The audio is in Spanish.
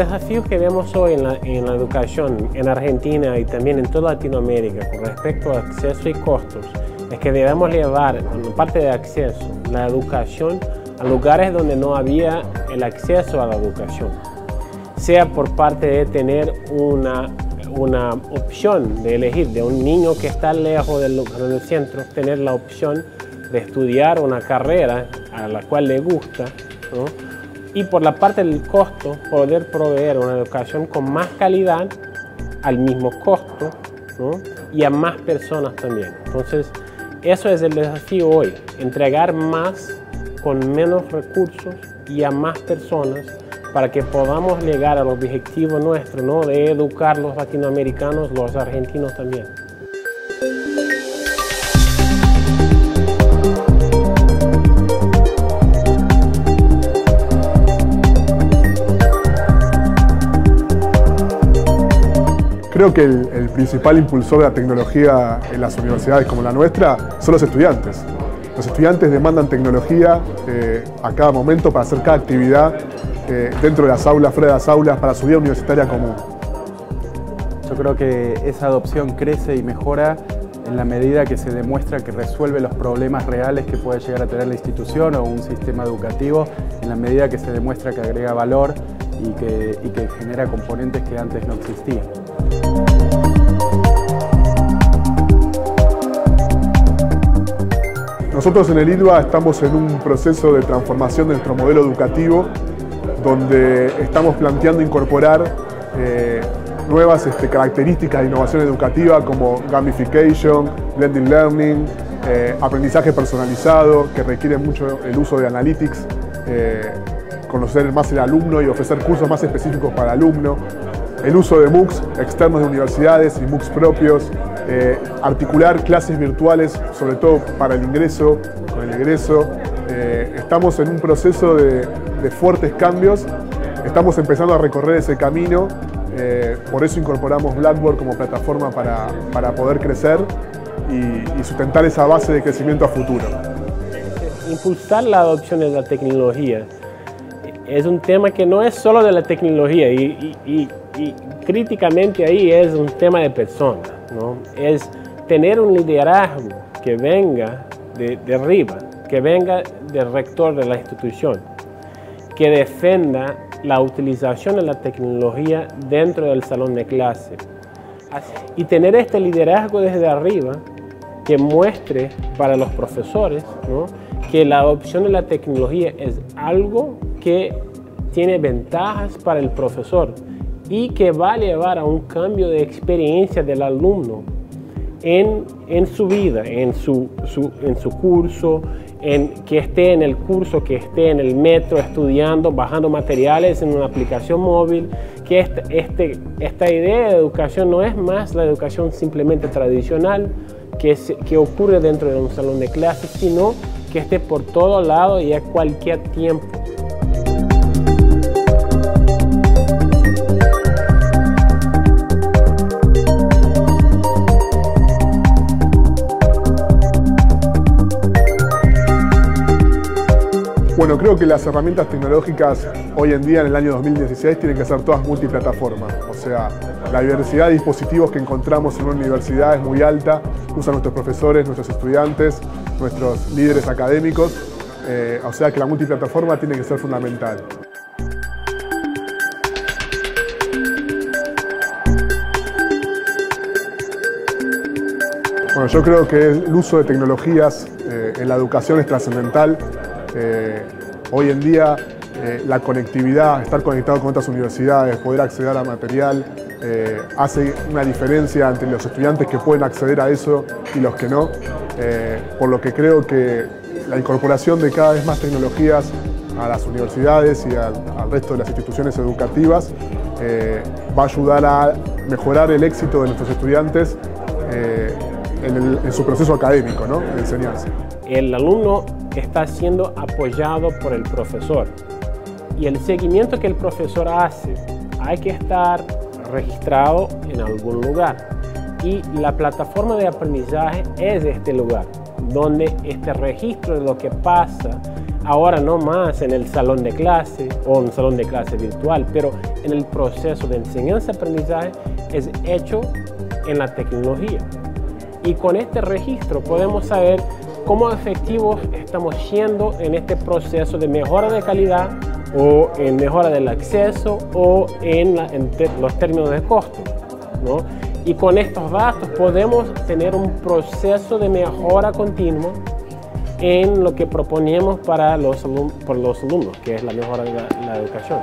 desafíos que vemos hoy en la, en la, educación en Argentina y también en toda Latinoamérica con respecto a acceso y costos es que debemos llevar, en parte de acceso, la educación a lugares donde no había el acceso a la educación, sea por parte de tener una, una opción de elegir de un niño que está lejos del, del centro, tener la opción de estudiar una carrera a la cual le gusta. Y por la parte del costo poder proveer una educación con más calidad al mismo costo y a más personas también. Entonces, eso es el desafío hoy, entregar más con menos recursos y a más personas para que podamos llegar al objetivo nuestro ¿no? de educar los latinoamericanos, los argentinos también. Creo que el, principal impulsor de la tecnología en las universidades como la nuestra son los estudiantes. Los estudiantes demandan tecnología eh, a cada momento para hacer cada actividad eh, dentro de las aulas, fuera de las aulas, para su vida universitaria común. Yo creo que esa adopción crece y mejora en la medida que se demuestra que resuelve los problemas reales que puede llegar a tener la institución o un sistema educativo, en la medida que se demuestra que agrega valor y que, y que genera componentes que antes no existían. Nosotros en el IDUA estamos en un proceso de transformación de nuestro modelo educativo donde estamos planteando incorporar eh, nuevas este, características de innovación educativa como gamification, blended learning, eh, aprendizaje personalizado que requiere mucho el uso de analytics, eh, conocer más el alumno y ofrecer cursos más específicos para el alumno, el uso de MOOCs externos de universidades y MOOCs propios, eh, articular clases virtuales, sobre todo para el ingreso, con el ingreso. Eh, estamos en un proceso de, fuertes cambios, estamos empezando a recorrer ese camino, eh, por eso incorporamos Blackboard como plataforma para, para poder crecer y, y sustentar esa base de crecimiento a futuro. Impulsar la adopción de la tecnología es un tema que no es solo de la tecnología y, y, y críticamente ahí es un tema de personas, ¿no? Es tener un liderazgo que venga de, de arriba, que venga del rector de la institución, que defenda la utilización de la tecnología dentro del salón de clase. Y tener este liderazgo desde arriba que muestre para los profesores ¿no? que la adopción de la tecnología es algo que tiene ventajas para el profesor y que va a llevar a un cambio de experiencia del alumno en, en su vida, en su, su, en su curso, en que esté en el curso, que esté en el metro estudiando, bajando materiales en una aplicación móvil, que este, este, esta idea de educación no es más la educación simplemente tradicional que, que ocurre dentro de un salón de clases, sino que esté por todo lado y a cualquier tiempo. Bueno, creo que las herramientas tecnológicas hoy en día, en el año 2016, tienen que ser todas multiplataforma. O sea, la diversidad de dispositivos que encontramos en una universidad es muy alta, usan nuestros profesores, nuestros estudiantes, nuestros líderes académicos. Eh, o sea que la multiplataforma tiene que ser fundamental. Bueno, yo creo que el uso de tecnologías eh, en la educación es trascendental. Eh, hoy en día eh, la conectividad, estar conectado con otras universidades, poder acceder a material, eh, hace una diferencia entre los estudiantes que pueden acceder a eso y los que no, por lo que creo que la incorporación de cada vez más tecnologías a las universidades y al, resto de las instituciones educativas va a ayudar a mejorar el éxito de nuestros estudiantes en, su proceso académico ¿no? de enseñanza. El alumno está siendo apoyado por el profesor. Y el seguimiento que el profesor hace, hay que estar registrado en algún lugar. Y la plataforma de aprendizaje es este lugar, donde este registro de lo que pasa ahora no más en el salón de clase o un salón de clase virtual, pero en el proceso de enseñanza-aprendizaje es hecho en la tecnología. Y con este registro podemos saber cómo efectivos estamos siendo en este proceso de mejora de calidad o en mejora del acceso o en, los términos de costo. Y con estos datos podemos tener un proceso de mejora continua en lo que proponemos para los, por los alumnos, que es la mejora de la educación.